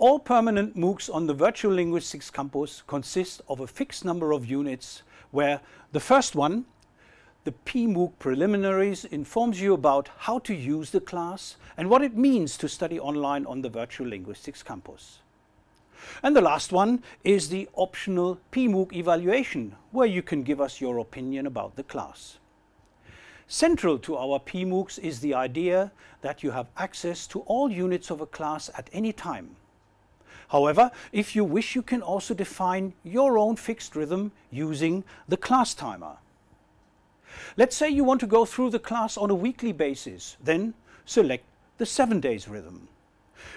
All permanent MOOCs on the Virtual Linguistics Campus consist of a fixed number of units where the first one, the PMOOC Preliminaries, informs you about how to use the class and what it means to study online on the Virtual Linguistics Campus. And the last one is the optional PMOOC Evaluation, where you can give us your opinion about the class. Central to our PMOOCs is the idea that you have access to all units of a class at any time However, if you wish, you can also define your own fixed rhythm using the class timer. Let's say you want to go through the class on a weekly basis, then select the 7 days rhythm.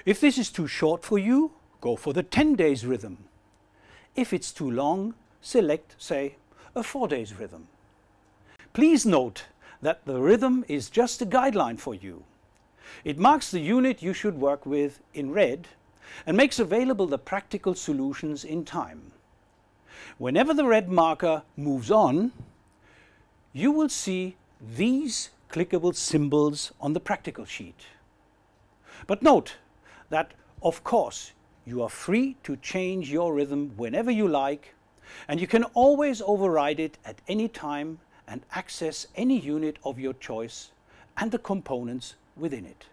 If this is too short for you, go for the 10 days rhythm. If it's too long, select, say, a 4 days rhythm. Please note that the rhythm is just a guideline for you. It marks the unit you should work with in red and makes available the practical solutions in time. Whenever the red marker moves on, you will see these clickable symbols on the practical sheet. But note that, of course, you are free to change your rhythm whenever you like, and you can always override it at any time and access any unit of your choice and the components within it.